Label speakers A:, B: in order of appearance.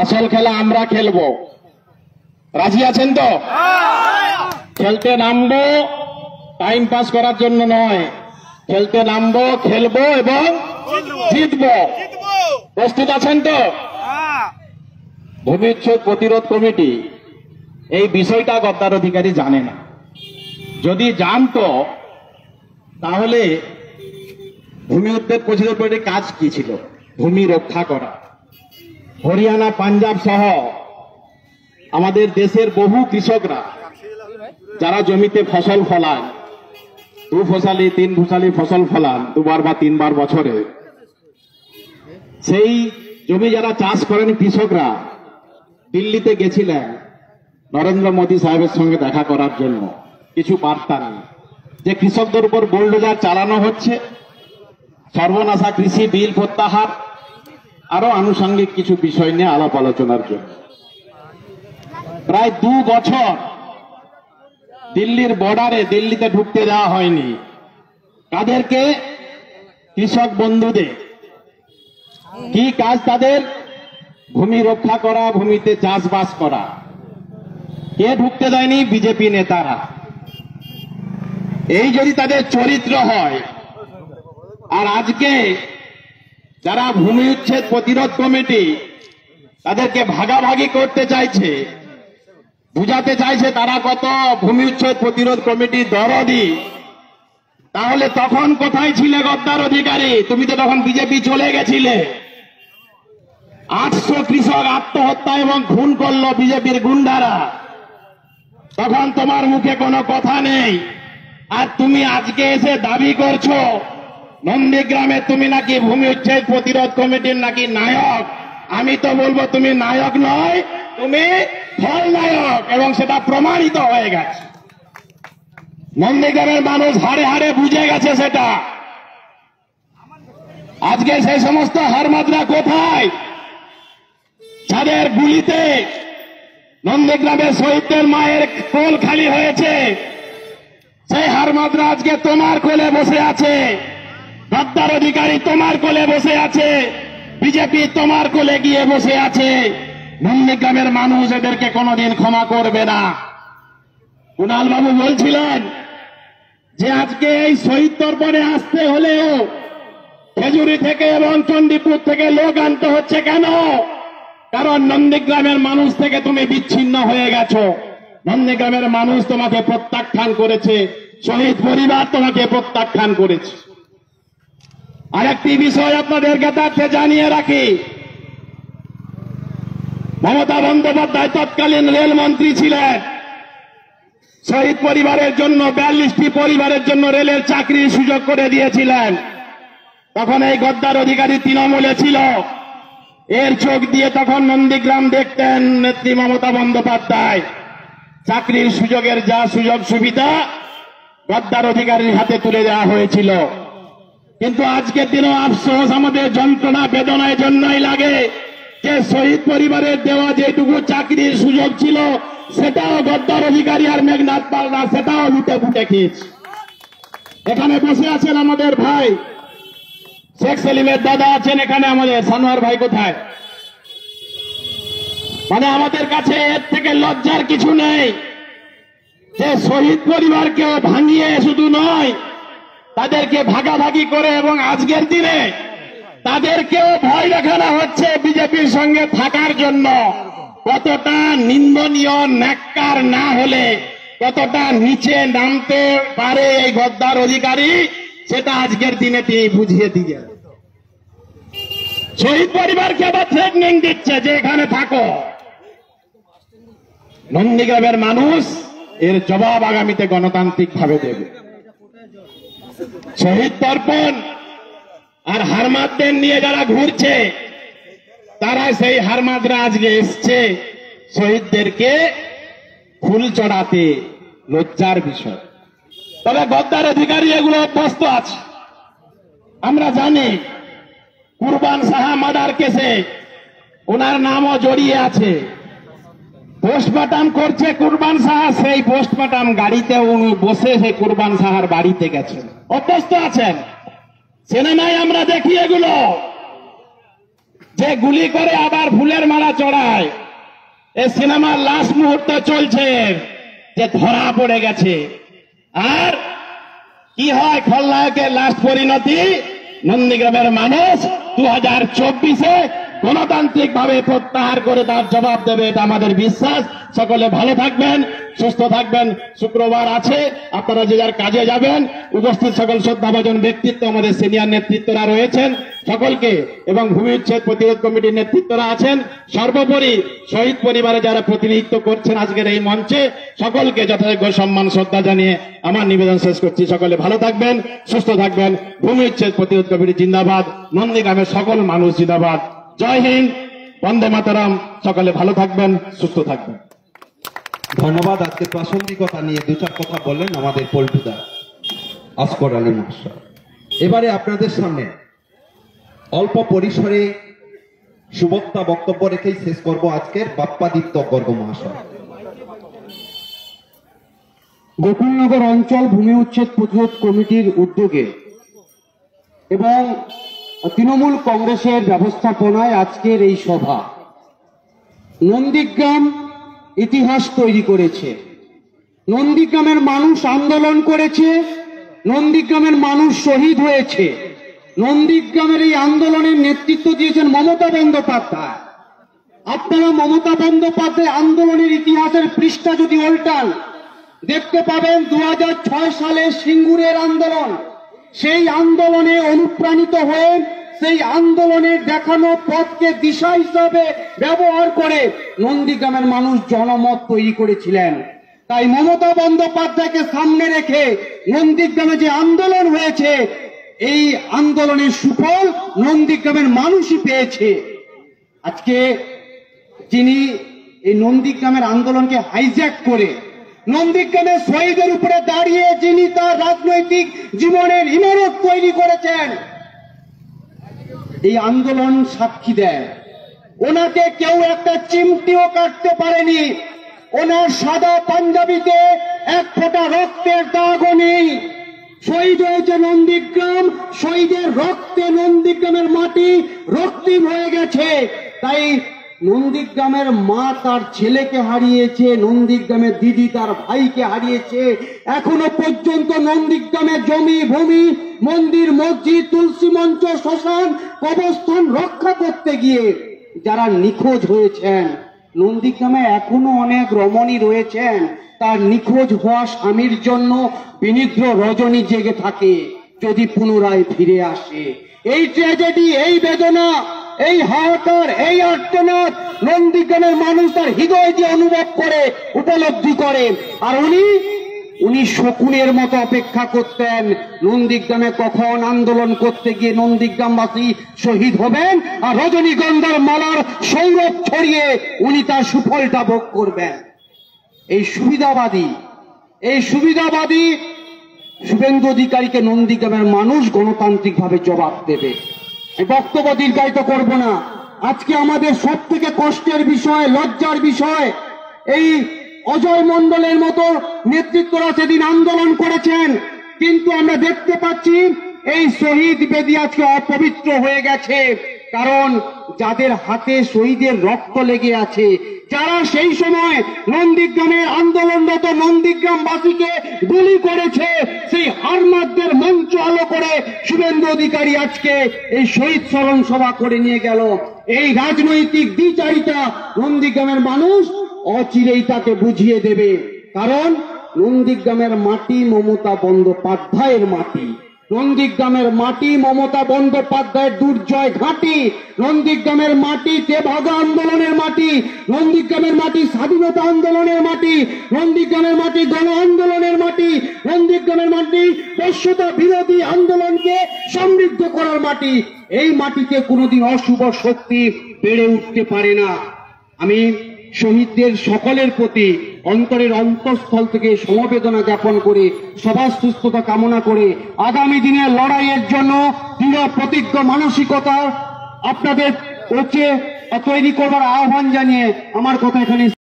A: আসল খেলা আমরা খেলব। রাজি আছেন তো? খেলতে নামবো টাইম পাস করার জন্য নয়। খেলতে নামবো, খেলব এবং জিতবো। প্রস্তুত আছেন তো? ভূমি উচ্ছেদ প্রতিরোধ কমিটি এই বিষয়টা গদ্দার অধিকারী জানে না। যদি জানতো, তাহলে ভূমি উদ্যোগ প্রতিরোধ কমিটির কাজ কি ছিল? ভূমি রক্ষা করা। হরিয়ানা, পাঞ্জাব সহ আমাদের দেশের বহু কৃষকরা যারা জমিতে ফসল ফলান, দু ফসলি, তিন ফসলি ফসল ফলান, দুবার বা তিনবার বছরে, সেই জমি যারা চাষ করেন কৃষকরা দিল্লিতে গেছিলেন নরেন্দ্র মোদী সাহেবের সঙ্গে দেখা করার জন্য। কিছু বার্তা নিয়ে যে কৃষকদের উপর বোল্ডোজার চালানো হচ্ছে, সর্বনাশা কৃষি বিল প্রত্যাহার আরও আনুষঙ্গিক কিছু বিষয় নিয়ে আলাপ আলোচনার জন্য। প্রায় দু বছর দিল্লির বর্ডারে দিল্লিতে ঢুকতে দেওয়া হয়নি। তাদেরকে কৃষক বন্ধুদের কি কাজ তাদের? ভূমি রক্ষা করা, ভূমিতে চাষবাস করা। কে ঢুকতে দেয়নি? বিজেপি নেতারা। এই যদি তাদের চরিত্র হয়, আর আজকে যারা ভূমি উচ্ছেদ প্রতিরোধ কমিটি, তাদেরকে ভাগাভাগি করতে চাইছে। বুঝাতে চাইছে তারা কত ভূমি উচ্ছেদ প্রতিরোধ কমিটি দরদি। তাহলে তখন কোথায় ছিলে গদ্দার অধিকারী? তুমি তো তখন বিজেপি চলে গেছিলে। আটশো কৃষক আত্মহত্যা এবং খুন করল বিজেপির গুন্ডারা। তখন তোমার মুখে কোনো কথা নেই। আর তুমি আজকে এসে দাবি করছ নন্দীগ্রামে তুমি নাকি ভূমি উচ্ছেদ প্রতিরোধ কমিটির নাকি নায়ক? আমি তো বলব তুমি নায়ক নয়, তুমি ফল নায়ক, এবং সেটা প্রমাণিত হয়ে গেছে। নন্দীগ্রামের মানুষ হারে হারে বুঝে গেছে সেটা। আজকে সেই সমস্ত হারমাদরা কোথায়? যাদের গুলিতে নন্দীগ্রামের শহীদদের মায়ের কোল খালি হয়েছে, সেই হারমাদরা আজকে তোমার কোলে বসে আছে। গদ্দার অধিকারী তোমার কোলে বসে আছে। বিজেপি তোমার কোলে গিয়ে বসে আছে। নন্দীগ্রামের মানুষ এদেরকে কোনোদিন ক্ষমা করবে না। বাবু বলছিলেন যে আজকে এই শহীদ তর্পণে আসতে হলেও খেজুরি থেকে এবং চণ্ডীপুর থেকে লোক আনতে হচ্ছে কেন? কারণ নন্দীগ্রামের মানুষ থেকে তুমি বিচ্ছিন্ন হয়ে গেছো। নন্দীগ্রামের মানুষ তোমাকে প্রত্যাখ্যান করেছে। শহীদ পরিবার তোমাকে প্রত্যাখ্যান করেছে। আরেকটি বিষয় আপনাদের জ্ঞাতার্থে জানিয়ে রাখি। মমতা বন্দ্যোপাধ্যায় তৎকালীন রেলমন্ত্রী ছিলেন। শহীদ পরিবারের জন্য, বিয়াল্লিশটি পরিবারের জন্য রেলের চাকরির সুযোগ করে দিয়েছিলেন। তখন এই গদ্দার অধিকারী তৃণমূলে ছিল। এর চোখ দিয়ে তখন নন্দীগ্রাম দেখতেন নেত্রী মমতা বন্দ্যোপাধ্যায়। চাকরির সুযোগের যা সুযোগ সুবিধা গদ্দার অধিকারীর হাতে তুলে দেওয়া হয়েছিল। কিন্তু আজকের দিনও আফসোস, আমাদের যন্ত্রণা, বেদনায় জন্যই লাগে। যে শহীদ পরিবারের দেওয়া যেটুকু চাকরির সুযোগ ছিল, সেটাও গদ্দার অধিকারী আর মেঘনাথ পালরা সেটাও লুটে ফুটে খেয়েছে। এখানে বসে আছেন আমাদের ভাই, শেখ সেলিমের দাদা আছেন এখানে আমাদের, সানোয়ার ভাই কোথায়? মানে আমাদের কাছে এর থেকে লজ্জার কিছু নেই। যে শহীদ পরিবারকেও ভাঙিয়ে শুধু নয় তাদেরকে ভাগাভাগি করে এবং আজকের দিনে তাদেরকেও ভয় দেখানো হচ্ছে বিজেপির সঙ্গে থাকার জন্য। কতটা নিন্দনীয় ন্যাক্কার না হলে, কতটা নিচে নামতে পারে এই গদ্দার অধিকারী, সেটা আজকের দিনে তিনি বুঝিয়ে দিয়ে শহীদ পরিবারকে আবার ট্রেনিং দিচ্ছে যে এখানে থাকো। নন্দীগ্রামের মানুষ এর জবাব আগামীতে গণতান্ত্রিক ভাবে দেবে। শহীদ তর্পণ আর হারমাদদের নিয়ে যারা ঘুরছে তারা সেই হারমাদরা আজকে এসছে শহীদদেরকে ফুল চড়াতে লজ্জার বিষয়। তবে গদ্দার অধিকারী এগুলো অভ্যস্ত আছে। আমরা জানি কুরবান সাহা মার্ডার কেসে ওনার নামও জড়িয়ে আছে। পোস্টমার্টাম করছে কুরবান সাহা, সেই পোস্টমার্টাম গাড়িতে উনি বসে সেই কুরবান সাহার বাড়িতে গেছেন। অভ্যস্ত আছেন। সিনেমায় আমরা দেখি এগুলো। যে গুলি করে আবার ফুলের মালা চড়ায়। এ সিনেমার লাস্ট মুহূর্ত চলছে, যে ধরা পড়ে গেছে। আর কি হয় খলনায়কের লাস্ট পরিণতি? নন্দীগ্রামের মানুষ দু হাজার চব্বিশে গণতান্ত্রিক ভাবে প্রত্যাহার করে তার জবাব দেবে, এটা আমাদের বিশ্বাস। সকলে ভালো থাকবেন। সুস্থ থাকবেন, শুক্রবার আছে, আপনারা যে যার কাজে যাবেন, উপস্থিত সকল শ্রদ্ধাভাজন ব্যক্তিত্ব আমাদের সিনিয়র নেতৃত্বরা রয়েছেন, সকলকে এবং ভূমি উচ্ছেদ প্রতিরোধ কমিটির নেতৃত্বরা আছেন, সর্বোপরি শহীদ পরিবারে যারা প্রতিনিধিত্ব করছেন আজকের এই মঞ্চে, সকলকে যথাযোগ্য সম্মান, শ্রদ্ধা জানিয়ে আমার নিবেদন শেষ করছি। সকলে ভালো থাকবেন, সুস্থ থাকবেন। ভূমি উচ্ছেদ প্রতিরোধ কমিটি জিন্দাবাদ নন্দীগ্রামের সকল মানুষ জিন্দাবাদ। জয় হিন্দ, বন্দে মাতারাম, সকলে ভালো থাকবেন, সুস্থ থাকবেন।
B: ধন্যবাদ। আজকে প্রাসঙ্গিকতা নিয়ে দু চার কথা বললেন আমাদের পল্টুদা, আসকর আলী মহাশয় এবারে আপনাদের সামনে অল্প পরিসরে সুবক্তা বক্তব্য রেখেই শেষ করব আজকের বাপ্পাদিত্য গর্গ মহাশয়
C: গোকুলনগর অঞ্চল ভূমি উচ্ছেদ প্রতিরোধ কমিটির উদ্যোগে এবং তৃণমূল কংগ্রেসের ব্যবস্থাপনায় আজকের এই সভা। নন্দীগ্রাম ইতিহাস তৈরি করেছে। নন্দীগ্রামের মানুষ আন্দোলন করেছে, নন্দীগ্রামের মানুষ শহীদ হয়েছে। নন্দীগ্রামের এই আন্দোলনের নেতৃত্ব দিয়েছেন মমতা বন্দ্যোপাধ্যায়। আপনারা মমতা বন্দ্যোপাধ্যায় আন্দোলনের ইতিহাসের পৃষ্ঠা যদি উল্টান, দেখতে পাবেন দু হাজার ছয় সালে সিঙ্গুরের আন্দোলন। সেই আন্দোলনে অনুপ্রাণিত হয়ে সেই আন্দোলনের দেখানো পথকে দিশা হিসাবে ব্যবহার করে নন্দীগ্রামের মানুষ জনমত তৈরি করেছিলেন। তাই মমতা বন্দ্যোপাধ্যায়কে সামনে রেখে নন্দীগ্রামে যে আন্দোলন হয়েছে, এই আন্দোলনের সুফল নন্দীগ্রামের মানুষই পেয়েছে। আজকে যিনি এই নন্দীগ্রামের আন্দোলনকে হাইজ্যাক করে নন্দীগ্রামের শহীদের উপরে দাঁড়িয়ে যিনি তার রাজনৈতিক জীবনের ইমারত তৈরি করেছেন এই আন্দোলন সাক্ষী দেয়। ওনাকে কেউ একটা চিমটিও কাটতে পারেনি। ওনার সাদা পাঞ্জাবিতে এক ফোঁটা রক্তের দাগও নেই। শহীদ হয়েছে নন্দীগ্রাম, শহীদের রক্তে নন্দীগ্রামের মাটি রক্তিম হয়ে গেছে। তাই নন্দীগ্রামের মা তার ছেলেকে হারিয়েছে, নন্দীগ্রামের দিদি তার ভাইকে হারিয়েছে। এখনও পর্যন্ত নন্দীগ্রামের জমি, ভূমি, মন্দির, মসজিদ, তুলসী মঞ্চ, শ্মশান, কবরস্থান রক্ষা করতে গিয়ে যারা নিখোঁজ হয়েছেন, নন্দীগ্রামে এখনও অনেক রমণী রয়েছেন, তার নিখোঁজ হওয়া স্বামীর জন্য বিনিদ্র রজনী জেগে থাকে, যদি পুনরায় ফিরে আসে। এই ট্র্যাজেডি এই বেদনা এই হাহাকার এই আর্তনাদ নন্দীগ্রামের মানুষ তার হৃদয় দিয়ে অনুভব করে, উপলব্ধি করে। আর উনি উনি শকুনের মতো অপেক্ষা করতেন। নন্দীগ্রামে কখন আন্দোলন করতে গিয়ে নন্দীগ্রামবাসী শহীদ হবেন? আর রজনীগন্ধার মালার সৌরভ ছড়িয়ে উনি তার সুফলটা ভোগ করবেন। এই সুবিধাবাদী এই সুবিধাবাদী শুভেন্দু অধিকারীকে নন্দীগ্রামের মানুষ গণতান্ত্রিকভাবে জবাব দেবে। বক্তব্য দীর্ঘায়িত করব না। আজকে আমাদের সব থেকে কষ্টের বিষয়, লজ্জার বিষয়, এই অজয় মণ্ডলের মতো নেতৃত্বরা সেদিন আন্দোলন করেছেন। কিন্তু আমরা দেখতে পাচ্ছি, এই শহীদ বেদি আজকে অপবিত্র হয়ে গেছে। কারণ যাদের হাতে শহীদের রক্ত লেগে আছে, যারা সেই সময় নন্দীগ্রামের আন্দোলনরত নন্দীগ্রামবাসীকে গুলি করেছে সেই হারমাদদের মঞ্চ আলো করে শুভেন্দু অধিকারী আজকে এই শহীদ স্মরণ সভা করে নিয়ে গেল। এই রাজনৈতিক দ্বিচারিতা নন্দীগ্রামের মানুষ অচিরেই তাকে বুঝিয়ে দেবে। কারণ নন্দীগ্রামের মাটি মমতা বন্দ্যোপাধ্যায়ের মাটি। নন্দীগ্রামের মাটি মমতা বন্দ্যোপাধ্যায়ের দুর্জয় ঘাঁটি। নন্দীগ্রামের মাটি তেভাগা আন্দোলনের মাটি। নন্দীগ্রামের মাটি স্বাধীনতা আন্দোলনের মাটি। নন্দীগ্রামের মাটি গণ আন্দোলনের মাটি। নন্দীগ্রামের মাটি বস্যতা বিরোধী আন্দোলনকে সমৃদ্ধ করার মাটি। এই মাটিতে কোনোদিন অশুভ শক্তি বেড়ে উঠতে পারে না। আমি শহীদদের সকলের প্রতি অন্তরের অন্তঃস্থল থেকে সমবেদনা জ্ঞাপন করে, সবার সুস্থতা কামনা করে আগামী দিনের লড়াইয়ের জন্য দৃঢ় প্রতিজ্ঞ মানসিকতা আপনাদের হচ্ছে তৈরি করবার আহ্বান জানিয়ে আমার কথা এখানে